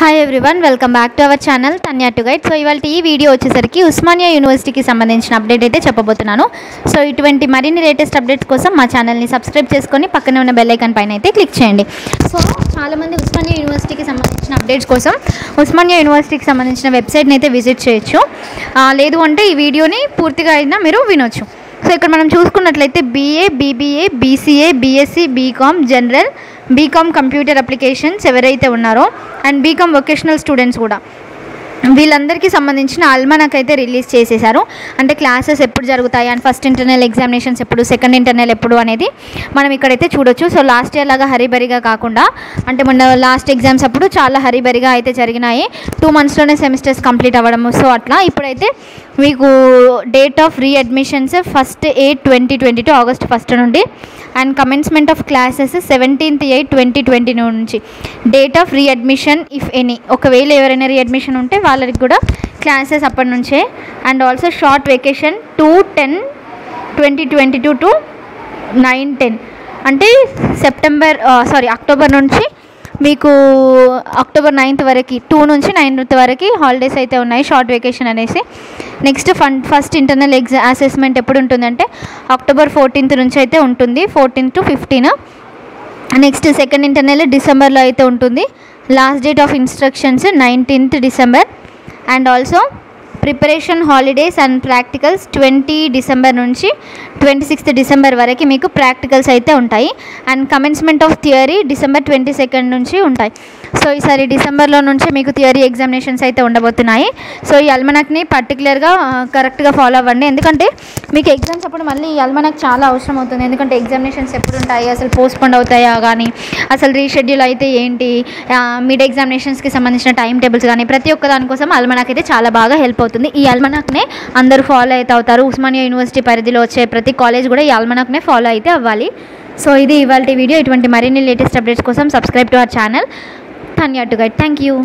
Hi everyone welcome back to our channel Tanya to guide so ఇవాళ ఈ video వచ్చేసరికి ఉస్మానియా యూనివర్సిటీకి సంబంధించిన అప్డేట్ అయితే చెప్పబోతున్నాను. సో ఇటువంటి మరిన్ని లేటెస్ట్ అప్డేట్స్ కోసం మా ఛానల్ని సబ్స్క్రైబ్ చేసుకొని పక్కనే ఉన్న బెల్ ఐకాన్ పైన అయితే క్లిక్ చేయండి. సో చాలామంది ఉస్మానియా యూనివర్సిటీకి సంబంధించిన అప్డేట్స్ కోసం ఉస్మానియా యూనివర్సిటీకి సంబంధించిన వెబ్సైట్ని అయితే విజిట్ చేయొచ్చు. లేదు అంటే ఈ వీడియోని పూర్తిగా అయినా మీరు వినొచ్చు. సో ఇక్కడ మనం చూసుకున్నట్లయితే BA BBA BCA BSc BCom general BCom computer applications ఎవరైతే ఉన్నారో అండ్ బీకామ్ వొకేషనల్ స్టూడెంట్స్ కూడా. వీళ్ళందరికీ సంబంధించిన అల్మనాక్ అయితే రిలీజ్ చేసేసారు అంటే క్లాసెస్ ఎప్పుడు జరుగుతాయి అండ్ ఫస్ట్ ఇంటర్నల్ ఎగ్జామినేషన్స్ ఎప్పుడు సెకండ్ ఇంటర్నల్ ఎప్పుడు అనేది మనం ఇక్కడైతే చూడొచ్చు. సో లాస్ట్ ఇయర్ లాగా హరిబరిగా కాకుండా అంటే మొన్న లాస్ట్ ఎగ్జామ్స్ అప్పుడు చాలా హరిబరిగా అయితే జరిగినాయి. టూ మంత్స్లోనే సెమిస్టర్స్ కంప్లీట్ అవ్వడము సో అట్లా ఇప్పుడైతే మీకు date of readmissions first eight twenty twenty two August first నుండి and commencement of classes seventeenth eight twenty twenty నుంచి. Date of readmission if any ఒకవేళ ఎవరైనా రీఅడ్మిషన్ ఉంటే వాళ్ళకి కూడా క్లాసెస్ అప్పటి నుంచే. And also short vacation two ten twenty twenty two to nine ten అంటే సెప్టెంబర్ సారీ అక్టోబర్ నుంచి మీకు అక్టోబర్ నైన్త్ వరకు టూ నుంచి నైన్త్ వరకు హాలిడేస్ అయితే ఉన్నాయి షార్ట్ వెకేషన్ అనేసి. Next fun first internal exam assessment ఎప్పుడు ఉంటుందంటే అక్టోబర్ ఫోర్టీన్త్ నుంచి అయితే ఉంటుంది fourteenth to fifteen next second internal డిసెంబర్లో అయితే ఉంటుంది. Last date of instructions nineteenth December and also preparation holidays and practicals twenty December నుంచి ట్వంటీ సిక్స్త్ డిసెంబర్ వరకు మీకు ప్రాక్టికల్స్ అయితే ఉంటాయి. And commencement of theory December twenty second నుంచి ఉంటాయి. సో ఈసారి డిసెంబర్లో నుంచి మీకు థియరీ ఎగ్జామినేషన్స్ అయితే ఉండబోతున్నాయి. సో ఈ అల్మనాక్ని పర్టికులర్గా కరెక్ట్గా ఫాలో అవ్వండి. ఎందుకంటే మీకు ఎగ్జామ్స్ అప్పుడు మళ్ళీ ఈ అల్మనాక్ చాలా అవసరం అవుతుంది. ఎందుకంటే ఎగ్జామినేషన్స్ ఎప్పుడు ఉంటాయి? అసలు పోస్ట్పోండ్ అవుతాయా కానీ అసలు రీషెడ్యూల్ అయితే ఏంటి? మిడ్ ఎగ్జామినేషన్స్కి సంబంధించిన టైం టేబుల్స్ కానీ ప్రతి ఒక్క దానికోసం అల్మనాక్ అయితే చాలా బాగా హెల్ప్ అవుతుంది అవుతుంది ఈ అల్మనాక్నే అందరూ ఫాలో అయితే అవుతారు. ఉస్మానియా యూనివర్సిటీ పరిధిలో వచ్చే ప్రతి కాలేజ్ కూడా ఈ అల్మనాక్నే ఫాలో అయితే అవ్వాలి. సో ఇది ఇవాళ వీడియో ఇటువంటి మరిన్ని లేటెస్ట్ అప్డేట్స్ కోసం subscribe to our channel Dhanya to guide thank you